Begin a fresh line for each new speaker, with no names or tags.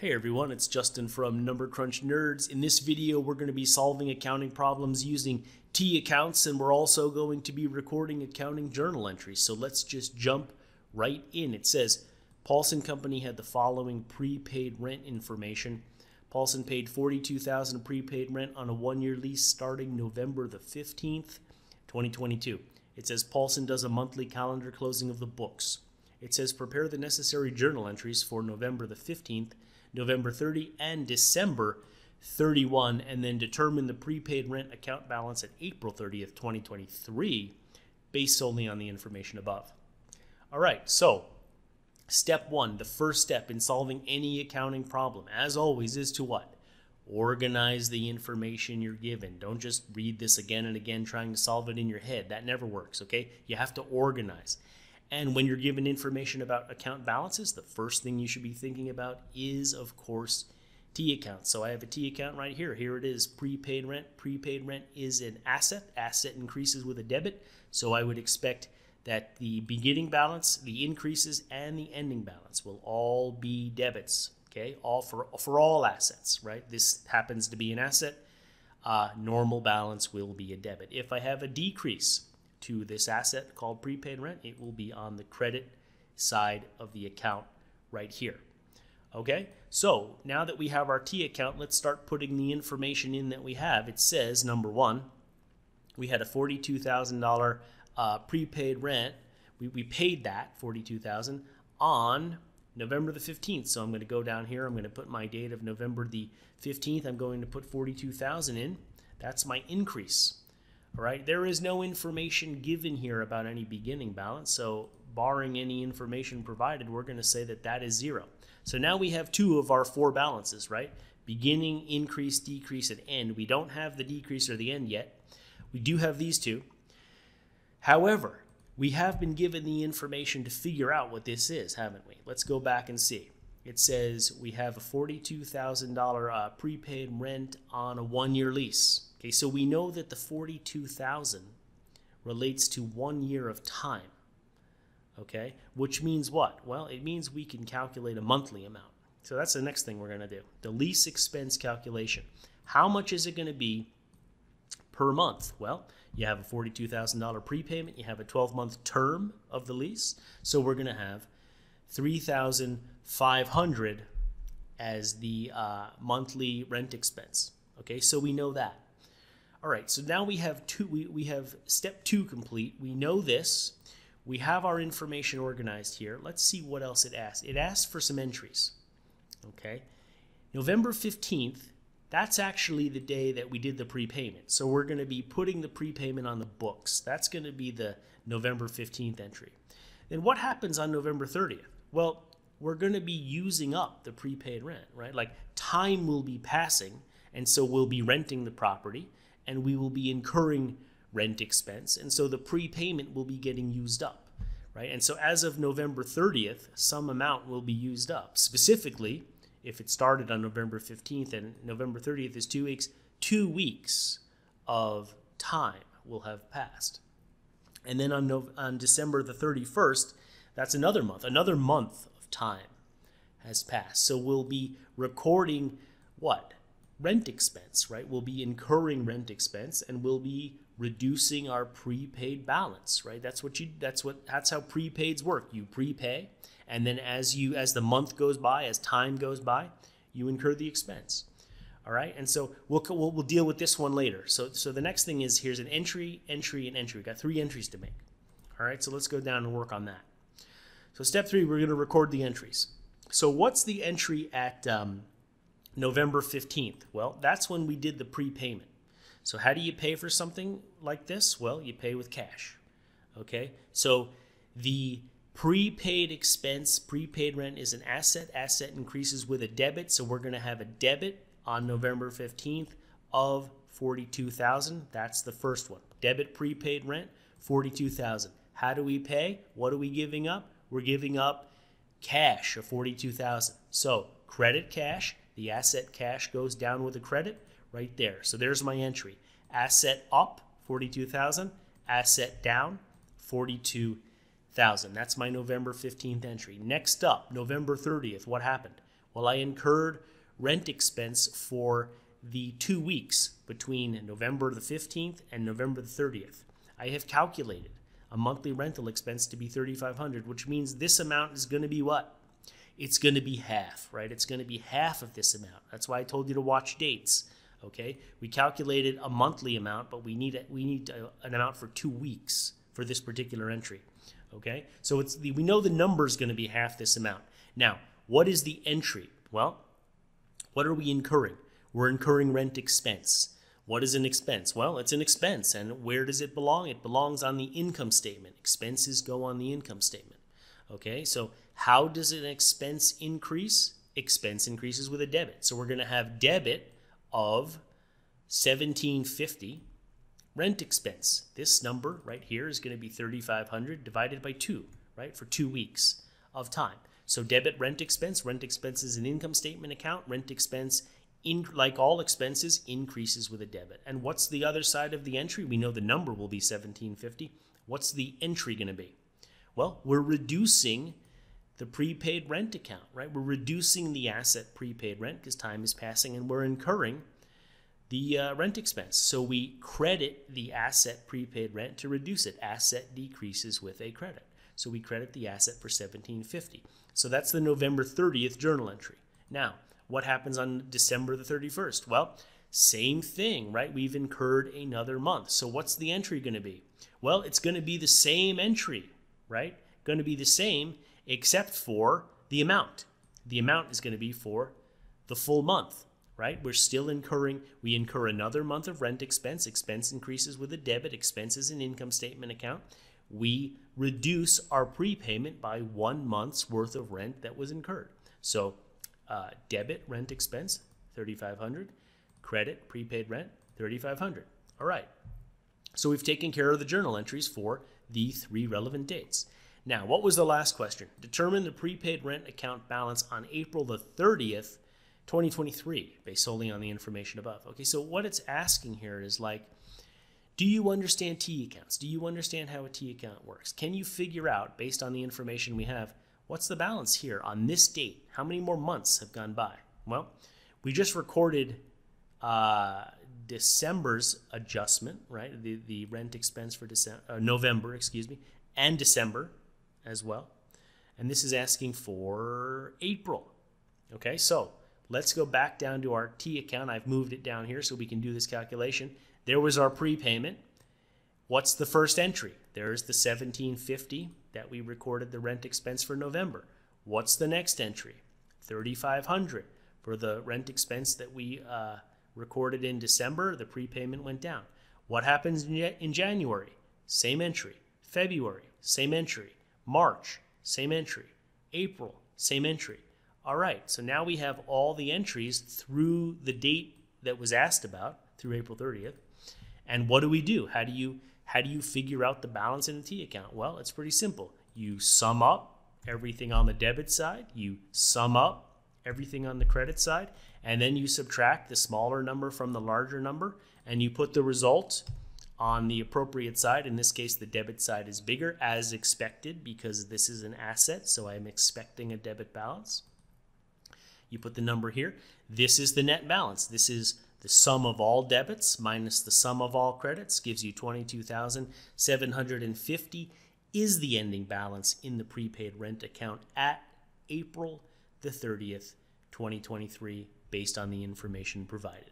Hey everyone, it's Justin from Number Crunch Nerds. In this video, we're going to be solving accounting problems using T accounts and we're also going to be recording accounting journal entries. So let's just jump right in. It says Paulson Company had the following prepaid rent information. Paulson paid 42,000 prepaid rent on a one-year lease starting November the 15th, 2022. It says Paulson does a monthly calendar closing of the books. It says prepare the necessary journal entries for November the 15th November 30 and December 31, and then determine the prepaid rent account balance at April 30th, 2023, based solely on the information above. All right, so step one, the first step in solving any accounting problem, as always, is to what? Organize the information you're given. Don't just read this again and again trying to solve it in your head. That never works, okay? You have to organize. And when you're given information about account balances, the first thing you should be thinking about is, of course, T accounts. So I have a T account right here. Here it is prepaid rent. Prepaid rent is an asset. Asset increases with a debit. So I would expect that the beginning balance, the increases, and the ending balance will all be debits. Okay, all for for all assets, right? This happens to be an asset. Uh, normal balance will be a debit. If I have a decrease, to this asset called prepaid rent, it will be on the credit side of the account right here. Okay, so now that we have our T account, let's start putting the information in that we have. It says, number one, we had a $42,000 uh, prepaid rent. We, we paid that, 42000 on November the 15th. So I'm going to go down here. I'm going to put my date of November the 15th. I'm going to put 42000 in. That's my increase. Right, there is no information given here about any beginning balance, so barring any information provided, we're going to say that that is zero. So now we have two of our four balances, right? Beginning, increase, decrease, and end. We don't have the decrease or the end yet. We do have these two. However, we have been given the information to figure out what this is, haven't we? Let's go back and see. It says we have a $42,000 uh, prepaid rent on a one year lease. Okay, so we know that the 42,000 relates to one year of time. Okay, which means what? Well, it means we can calculate a monthly amount. So that's the next thing we're going to do. The lease expense calculation. How much is it going to be per month? Well, you have a $42,000 prepayment, you have a 12 month term of the lease. So we're going to have 3,500 as the uh, monthly rent expense. Okay, so we know that. All right, so now we have two. We, we have step two complete. We know this. We have our information organized here. Let's see what else it asks. It asks for some entries. Okay, November 15th, that's actually the day that we did the prepayment. So we're going to be putting the prepayment on the books. That's going to be the November 15th entry. Then what happens on November 30th? Well, we're going to be using up the prepaid rent, right? Like time will be passing, and so we'll be renting the property and we will be incurring rent expense. And so the prepayment will be getting used up, right? And so as of November 30th, some amount will be used up. Specifically, if it started on November 15th and November 30th is two weeks, two weeks of time will have passed. And then on, no, on December the 31st, that's another month, another month time has passed. So we'll be recording what? rent expense, right? We'll be incurring rent expense and we'll be reducing our prepaid balance, right? That's what you that's what that's how prepaids work. You prepay and then as you as the month goes by, as time goes by, you incur the expense. All right? And so we'll we'll, we'll deal with this one later. So so the next thing is here's an entry, entry and entry. We've got three entries to make. All right? So let's go down and work on that. So step 3, we're going to record the entries. So what's the entry at um, November 15th. Well, that's when we did the prepayment. So, how do you pay for something like this? Well, you pay with cash. Okay? So, the prepaid expense, prepaid rent is an asset. Asset increases with a debit. So, we're going to have a debit on November 15th of 42,000. That's the first one. Debit prepaid rent 42,000. How do we pay? What are we giving up? We're giving up cash of 42,000. So, credit cash the asset cash goes down with the credit right there. So there's my entry. Asset up, 42,000. Asset down, 42,000. That's my November 15th entry. Next up, November 30th, what happened? Well, I incurred rent expense for the two weeks between November the 15th and November the 30th. I have calculated a monthly rental expense to be 3500 which means this amount is going to be what? It's going to be half, right? It's going to be half of this amount. That's why I told you to watch dates. Okay, we calculated a monthly amount, but we need a, we need a, an amount for two weeks for this particular entry. Okay, so it's the, we know the number is going to be half this amount. Now, what is the entry? Well, what are we incurring? We're incurring rent expense. What is an expense? Well, it's an expense. And where does it belong? It belongs on the income statement. Expenses go on the income statement. Okay, so how does an expense increase? Expense increases with a debit. So we're going to have debit of 1750 rent expense. This number right here is going to be 3500 divided by 2, right? For 2 weeks of time. So debit rent expense, rent expense is an income statement account, rent expense in, like all expenses, increases with a debit. And what's the other side of the entry? We know the number will be 1750. What's the entry going to be? Well, we're reducing the prepaid rent account, right? We're reducing the asset prepaid rent because time is passing and we're incurring the uh, rent expense. So we credit the asset prepaid rent to reduce it. Asset decreases with a credit. So we credit the asset for 1750. So that's the November 30th journal entry. Now, what happens on December the 31st? Well, same thing, right? We've incurred another month. So what's the entry going to be? Well, it's going to be the same entry, right? Going to be the same except for the amount. The amount is going to be for the full month, right? We're still incurring, we incur another month of rent expense. Expense increases with a debit, expenses an income statement account. We reduce our prepayment by one month's worth of rent that was incurred. So uh, debit rent expense 3500 credit prepaid rent 3500 all right. So we've taken care of the journal entries for the three relevant dates. Now what was the last question? Determine the prepaid rent account balance on april the 30th 2023 based solely on the information above. Okay so what it's asking here is like do you understand T accounts? Do you understand how a T account works? Can you figure out, based on the information we have, What's the balance here on this date? How many more months have gone by? Well, we just recorded uh, December's adjustment, right? The, the rent expense for December, uh, November, excuse me, and December as well. And this is asking for April. Okay, so let's go back down to our T account. I've moved it down here so we can do this calculation. There was our prepayment. What's the first entry? There's the 1750 that we recorded the rent expense for November. What's the next entry? 3500 for the rent expense that we uh, recorded in December. The prepayment went down. What happens in January? Same entry. February, same entry. March, same entry. April, same entry. All right, so now we have all the entries through the date that was asked about, through April 30th. And what do we do? How do you how do you figure out the balance in a T account? Well, it's pretty simple. You sum up everything on the debit side, you sum up everything on the credit side, and then you subtract the smaller number from the larger number, and you put the result on the appropriate side. In this case, the debit side is bigger as expected because this is an asset, so I'm expecting a debit balance. You put the number here. This is the net balance. This is the sum of all debits minus the sum of all credits gives you 22,750 is the ending balance in the prepaid rent account at April the 30th, 2023 based on the information provided.